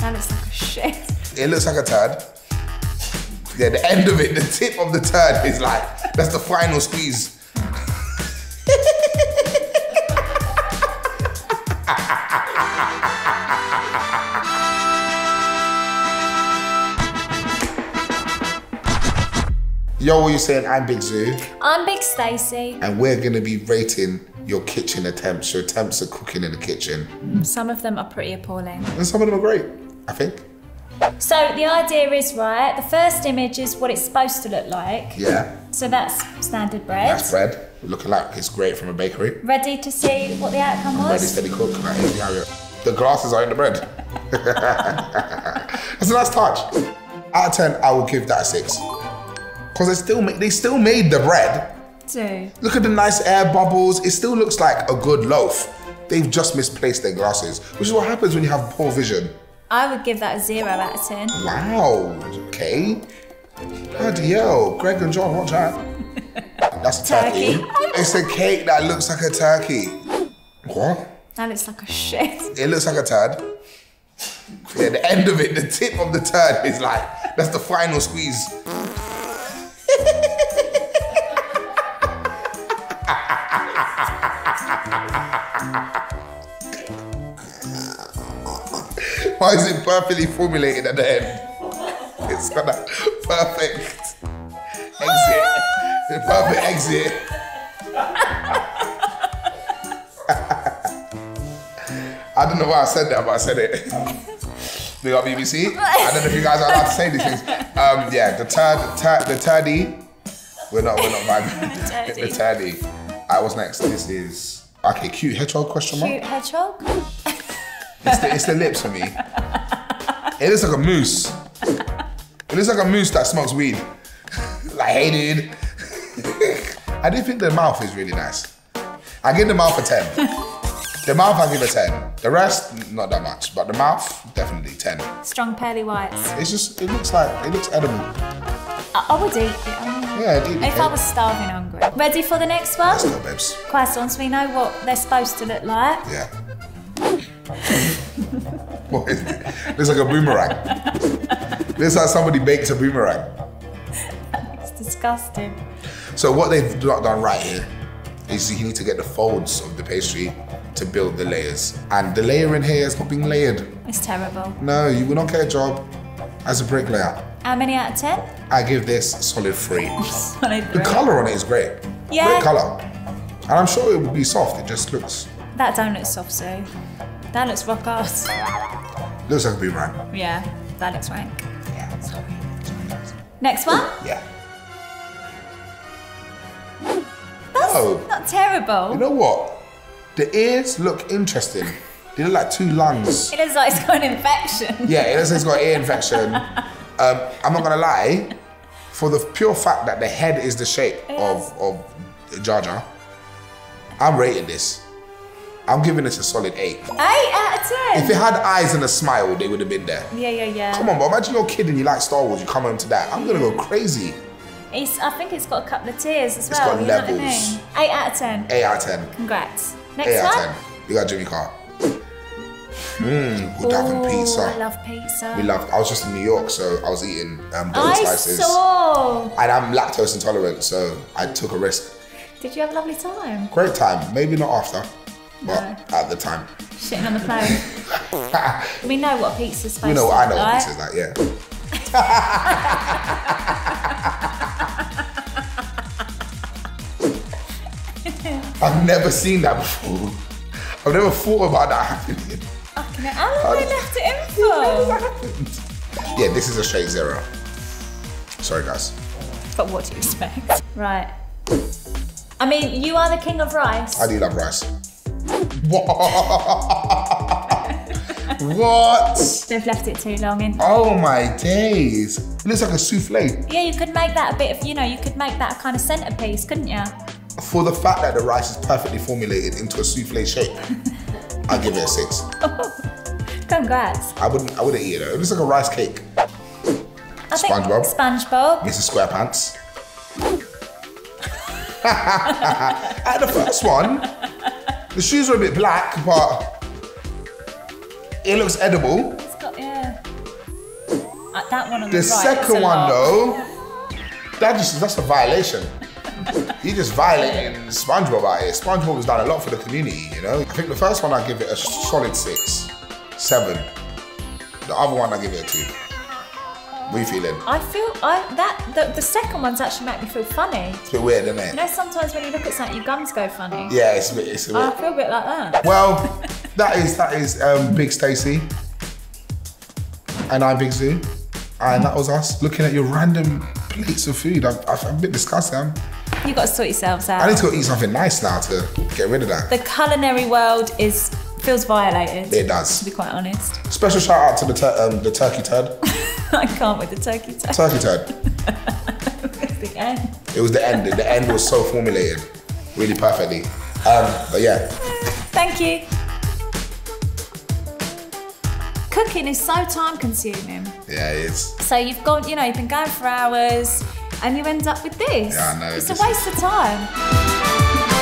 That looks like a shit. It looks like a turd. Yeah, the end of it, the tip of the turd is like, that's the final squeeze. Yo, what are you saying? I'm Big Zuu, I'm Big Stacey. and we're gonna be rating your kitchen attempts, your attempts at cooking in the kitchen. Some of them are pretty appalling. And some of them are great, I think. So the idea is right. The first image is what it's supposed to look like. Yeah, So that's standard bread. that's bread. Looking like it's great from a bakery. Ready to see what the outcome was? Ready, steady, cook. Like, The glasses are in the bread. That's a nice touch. Out of 10, I will give that a 6. Because they still make, they still made the bread. Two. Look at the nice air bubbles. It still looks like a good loaf. They've just misplaced their glasses, which is what happens when you have poor vision. I would give that a zero out of ten. Wow, okay. Bloody hell, Gregg and John, watch out. That's a turkey. Turkey. It's a cake that looks like a turkey. What? That looks like a shit. It looks like a turd. Yeah, the end of it, the tip of the turd is like, that's the final squeeze. Why is it perfectly formulated at the end? It's got a perfect exit. The perfect exit. I don't know why I said that, but I said it. Big up BBC. I don't know if you guys are allowed to say these things. Um, yeah, the turd, tur- the turdy. We're not, we're not vibing. the turdy. Alright, what's next? This is okay. Cute hedgehog question mark. Cute hedgehog. It's the, it's the lips for me. It looks like a moose. It looks like a moose that smokes weed. like, hey, dude. I do think the mouth is really nice. I give the mouth a 10. The mouth, I give a 10. The rest, not that much. But the mouth, definitely 10. Strong pearly whites. It's just, it looks like, it looks edible. I, I would eat it. I mean, Yeah, deep. if I was starving hungry. Ready for the next one? Let's go, babes. Croissants, we know what they're supposed to look like. Yeah. What is it? Looks like a boomerang. looks like somebody baked a boomerang. It's disgusting. So what they've not done right here is you need to get the folds of the pastry to build the layers. And the layer in here is not being layered. It's terrible. No, you will not get a job as a bricklayer. How many out of 10? I give this solid three. Solid three. The color on it is great. Yeah. Great color. And I'm sure it will be soft. It just looks That don't look soft, Sue. That looks rock ass. looks like a boomerang. Yeah, that looks rank. Yeah. Sorry. Next one? Yeah. That's Oh. not terrible. You know what? The ears look interesting. They look like two lungs. It looks like it's got an infection. Yeah, it looks like it's got ear infection. Um, I'm not gonna lie, for the pure fact that the head is the shape of, of Jar Jar, I'm rating this. I'm giving this a solid eight. Eight out of ten. If it had eyes and a smile, they would have been there. yeah, yeah, yeah. Come on, but imagine you're a kid and you like Star Wars, you come home to that. I'm gonna go crazy. It's, I think it's got a couple of tears as It's well. got you know what I levels. mean? Eight out of ten. Eight out of ten. Congrats. Eight Next out of one. ten. You got Jimmy Carr. Mmm, good having pizza. I love pizza. We love. I was just in New York, so I was eating um, bone I slices. saw. And I'm lactose intolerant, so I took a risk. Did you have a lovely time? Great time. Maybe not after, but No. at the time. Shitting on the plane. we know what pizza's supposed You know, to I know what like. this is like. Yeah. I've never seen that before. I've never thought about that happening. Fucking hell, How long have they left it in for? Yeah, this is a straight zero. Sorry, guys. But what do you expect? Right. I mean, you are the king of rice. I do love rice. What? They've left it too long in. Oh my days. It looks like a souffle. Yeah, you could make that a bit of, you know, you could make that a kind of centerpiece, couldn't you? For the fact that the rice is perfectly formulated into a souffle shape, I'll give it a six. Congrats. I wouldn't I wouldn't eat it. It looks like a rice cake. I SpongeBob. SpongeBob. Mrs. SquarePants. At the first one, the shoes are a bit black, but it looks edible. It's got, yeah. Uh, that one on The the, right. second one though, that just that's a violation. you just violating SpongeBob out here. SpongeBob has done a lot for the community, you know. I think the first one I give it a solid six, seven. The other one I give it a two. What are you feeling? I feel I that the, the second one's actually make me feel funny. It's a bit weird, isn't it? You know, sometimes when you look at something, your gums go funny. Yeah, it's a bit. It's a bit. I feel a bit like that. Well, that is that is um, Big Stacey, and I'm Big Zuu, and that was us looking at your random plates of food. I'm, I'm a bit disgusted. I'm, You got to sort yourselves out. I need to go eat something nice now to get rid of that. the culinary world is feels violated. It does. To be quite honest, Special shout out to the tur- um, the turkey turd. I can't with the turkey tail. Turkey turd. the end. It was the end. The end was so formulated, really perfectly. Um, but yeah, Thank you. Cooking is so time consuming. yeah, it's. So you've gone, you know, you've been going for hours and you end up with this. Yeah, I know, It's this- a waste of time.